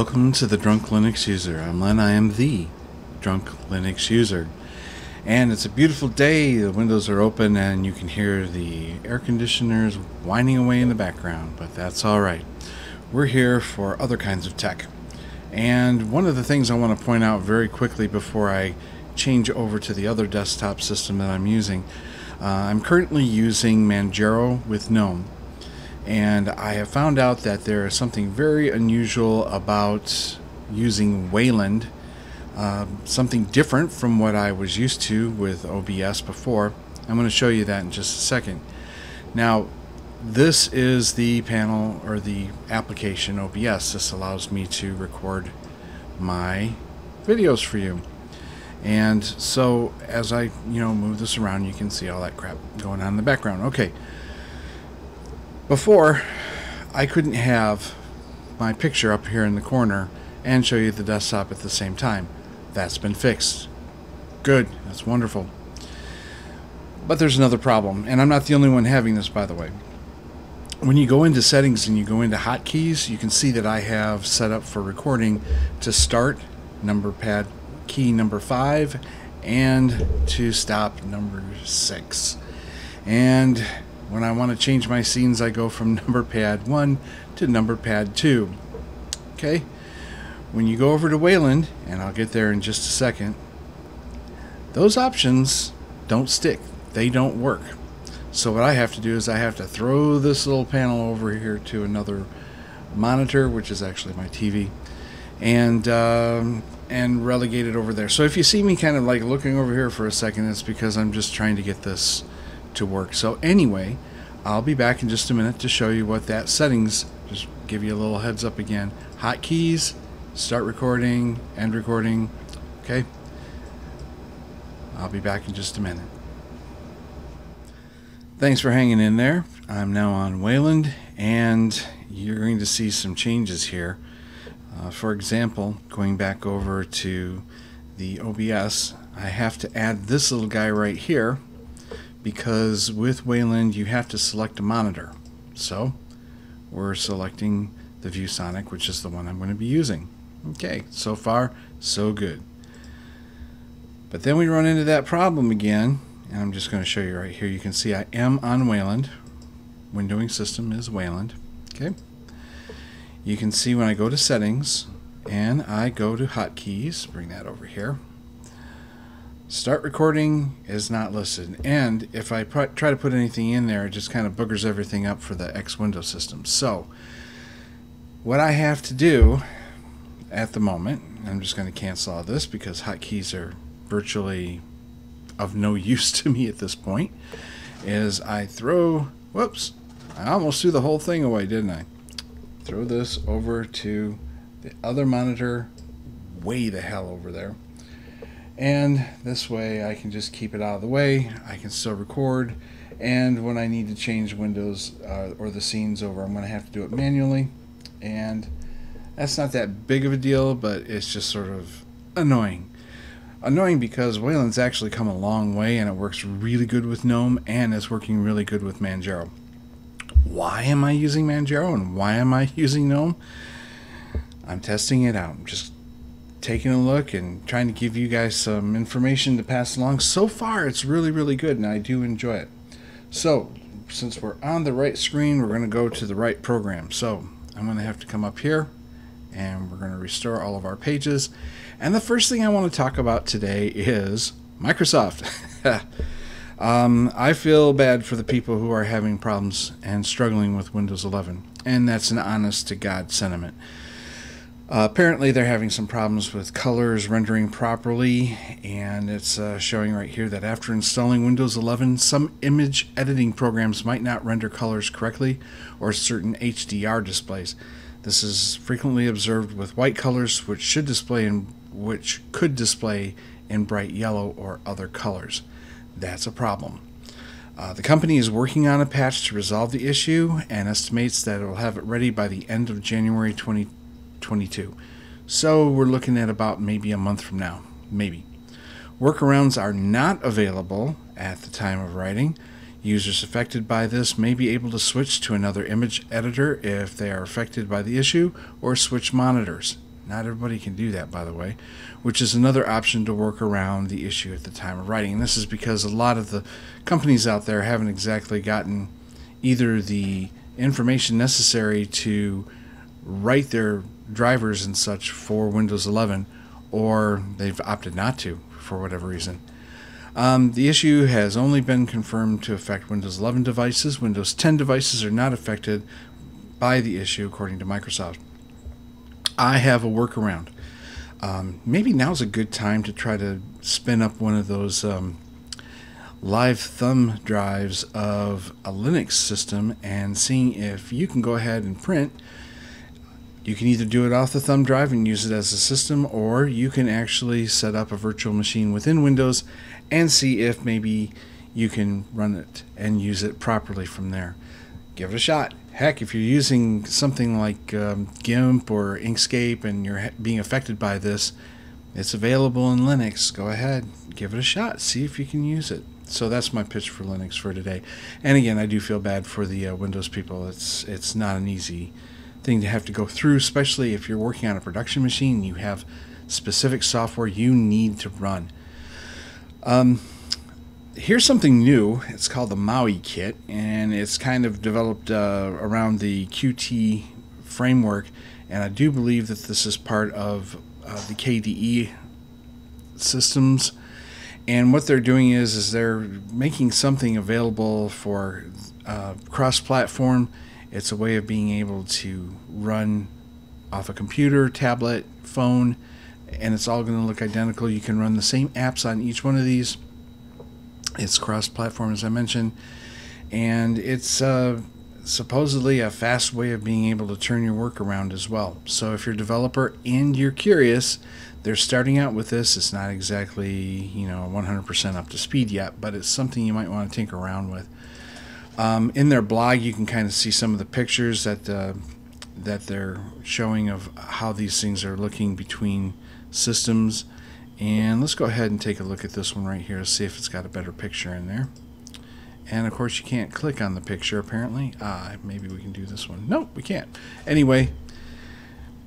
Welcome to the Drunk Linux User. I'm Len. I am the Drunk Linux User. And it's a beautiful day. The windows are open and you can hear the air conditioners whining away in the background, but that's all right. We're here for other kinds of tech. And one of the things I want to point out very quickly before I change over to the other desktop system that I'm using, uh, I'm currently using Manjaro with GNOME. And I have found out that there is something very unusual about using Wayland, uh, something different from what I was used to with OBS before. I'm going to show you that in just a second. Now, this is the panel or the application OBS. This allows me to record my videos for you. And so as I, you know, move this around, you can see all that crap going on in the background. Okay. Before, I couldn't have my picture up here in the corner and show you the desktop at the same time. That's been fixed. Good. That's wonderful. But there's another problem, and I'm not the only one having this, by the way. When you go into settings and you go into hotkeys, you can see that I have set up for recording to start number pad key number five and to stop number six. And when I want to change my scenes, I go from number pad one to number pad two. Okay? When you go over to Wayland, and I'll get there in just a second, those options don't stick. They don't work. So what I have to do is I have to throw this little panel over here to another monitor, which is actually my TV, and um, and relegate it over there. So if you see me kind of like looking over here for a second, it's because I'm just trying to get this to work. So anyway, I'll be back in just a minute to show you what that settings, just give you a little heads up again. Hotkeys, start recording, end recording, okay? I'll be back in just a minute. Thanks for hanging in there. I'm now on Wayland, and you're going to see some changes here. Uh, for example, going back over to the OBS, I have to add this little guy right here because with Wayland you have to select a monitor. So we're selecting the ViewSonic, which is the one I'm going to be using. Okay, so far so good. But then we run into that problem again, and I'm just going to show you right here. You can see I am on Wayland. Windowing system is Wayland. Okay you can see when I go to settings and I go to hotkeys, bring that over here. Start recording is not listed. And if I try to put anything in there, it just kind of boogers everything up for the X window system. So what I have to do at the moment, I'm just going to cancel all this because hotkeys are virtually of no use to me at this point, is I throw, whoops, I almost threw the whole thing away, didn't I? throw this over to the other monitor way the hell over there. And this way I can just keep it out of the way. I can still record. And when I need to change windows uh, or the scenes over, I'm going to have to do it manually. And that's not that big of a deal, but it's just sort of annoying. Annoying because Wayland's actually come a long way and it works really good with GNOME and it's working really good with Manjaro why am I using Manjaro and why am I using GNOME? I'm testing it out. I'm just taking a look and trying to give you guys some information to pass along. So far, it's really, really good, and I do enjoy it. So, since we're on the right screen, we're going to go to the right program. So, I'm going to have to come up here, and we're going to restore all of our pages. And the first thing I want to talk about today is Microsoft. Um, I feel bad for the people who are having problems and struggling with Windows 11, and that's an honest to God sentiment. Uh, apparently, they're having some problems with colors rendering properly, and it's uh, showing right here that after installing Windows 11, some image editing programs might not render colors correctly or certain HDR displays. This is frequently observed with white colors, which should display in which could display in bright yellow or other colors that's a problem. Uh, the company is working on a patch to resolve the issue and estimates that it will have it ready by the end of January 2022. So we're looking at about maybe a month from now. Maybe. Workarounds are not available at the time of writing. Users affected by this may be able to switch to another image editor if they are affected by the issue or switch monitors. Not everybody can do that, by the way, which is another option to work around the issue at the time of writing. And this is because a lot of the companies out there haven't exactly gotten either the information necessary to write their drivers and such for Windows 11, or they've opted not to for whatever reason. Um, the issue has only been confirmed to affect Windows 11 devices. Windows 10 devices are not affected by the issue, according to Microsoft. I have a workaround. Um, maybe now's a good time to try to spin up one of those um, live thumb drives of a Linux system and seeing if you can go ahead and print. You can either do it off the thumb drive and use it as a system, or you can actually set up a virtual machine within Windows and see if maybe you can run it and use it properly from there. Give it a shot. Heck, if you're using something like um, GIMP or Inkscape and you're being affected by this, it's available in Linux. Go ahead, give it a shot. See if you can use it. So that's my pitch for Linux for today. And again, I do feel bad for the uh, Windows people. It's it's not an easy thing to have to go through, especially if you're working on a production machine. You have specific software you need to run. Um, here's something new. It's called the Maui kit, and it's kind of developed uh, around the Qt framework. And I do believe that this is part of uh, the KDE systems. And what they're doing is, is they're making something available for uh, cross-platform. It's a way of being able to run off a computer, tablet, phone, and it's all going to look identical. You can run the same apps on each one of these. It's cross-platform, as I mentioned, and it's uh, supposedly a fast way of being able to turn your work around as well. So if you're a developer and you're curious, they're starting out with this. It's not exactly you know 100% up to speed yet, but it's something you might want to tinker around with. Um, in their blog, you can kind of see some of the pictures that uh, that they're showing of how these things are looking between systems. And let's go ahead and take a look at this one right here to see if it's got a better picture in there. And of course you can't click on the picture apparently. Ah, maybe we can do this one. Nope, we can't. Anyway,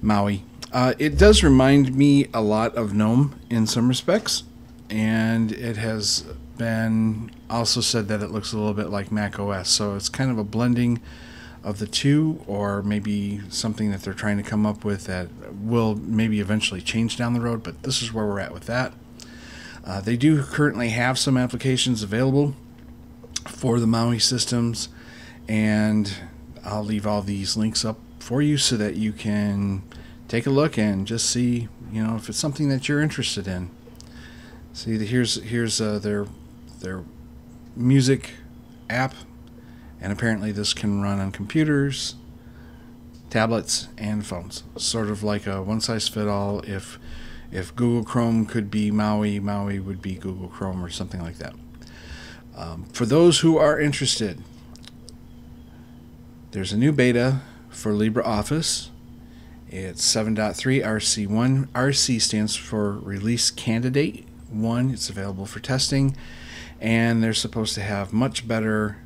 Maui. Uh, it does remind me a lot of GNOME in some respects. And it has been also said that it looks a little bit like Mac OS. So it's kind of a blending of the two, or maybe something that they're trying to come up with that will maybe eventually change down the road, but this is where we're at with that. Uh, they do currently have some applications available for the Maui systems, and I'll leave all these links up for you so that you can take a look and just see, you know, if it's something that you're interested in. See, here's here's uh, their their music app and apparently this can run on computers, tablets, and phones. Sort of like a one size fit all. If if Google Chrome could be Maui, Maui would be Google Chrome or something like that. Um, for those who are interested, there's a new beta for LibreOffice. It's 7.3 RC1. RC stands for Release Candidate 1. It's available for testing, and they're supposed to have much better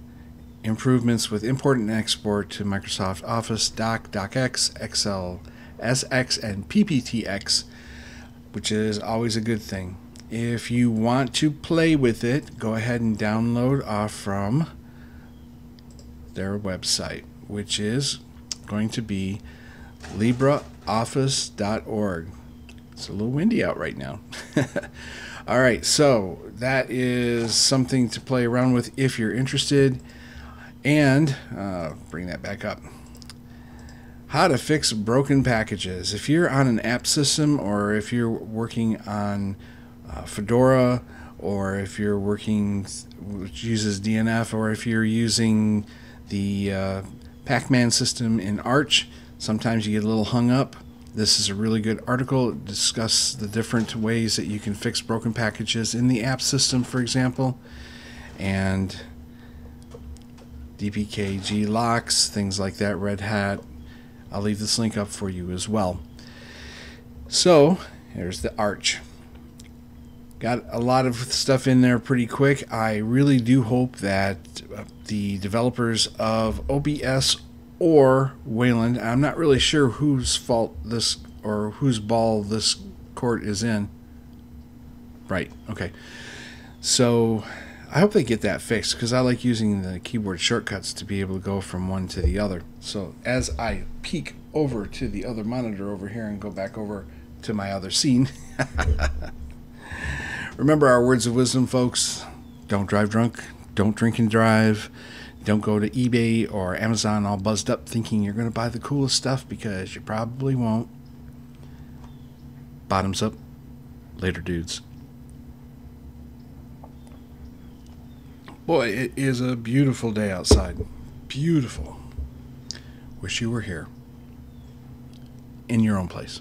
improvements with import and export to Microsoft Office, Doc, DocX, Excel, SX, and PPTX, which is always a good thing. If you want to play with it, go ahead and download off from their website, which is going to be LibreOffice.org. It's a little windy out right now. All right, so that is something to play around with if you're interested. And uh, bring that back up. How to fix broken packages. If you're on an apt system or if you're working on uh, Fedora or if you're working which uses DNF or if you're using the uh, Pacman system in Arch, sometimes you get a little hung up. This is a really good article. Discuss the different ways that you can fix broken packages in the apt system, for example. And DPKG locks, things like that, Red Hat. I'll leave this link up for you as well. So, here's the arch. Got a lot of stuff in there pretty quick. I really do hope that uh, the developers of OBS or Wayland. I'm not really sure whose fault this or whose ball this court is in. Right. Okay. So I hope they get that fixed because I like using the keyboard shortcuts to be able to go from one to the other. So as I peek over to the other monitor over here and go back over to my other scene. Remember our words of wisdom, folks. Don't drive drunk. Don't drink and drive. Don't go to eBay or Amazon all buzzed up thinking you're going to buy the coolest stuff because you probably won't. Bottoms up. Later, dudes. Boy, it is a beautiful day outside. Beautiful. Wish you were here in your own place.